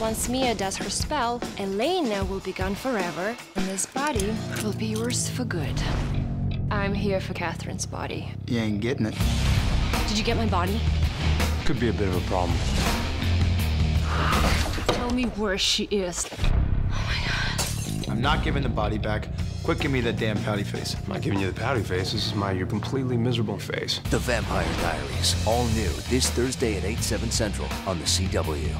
once Mia does her spell, Elena will be gone forever, and this body will be yours for good. I'm here for Katherine's body. You ain't getting it. Did you get my body? Could be a bit of a problem. Tell me where she is. Oh I'm not giving the body back. Quick, give me that damn pouty face. I'm not giving you the pouty face. This is my your completely miserable face. The Vampire Diaries, all new this Thursday at 8, 7 central on the CW.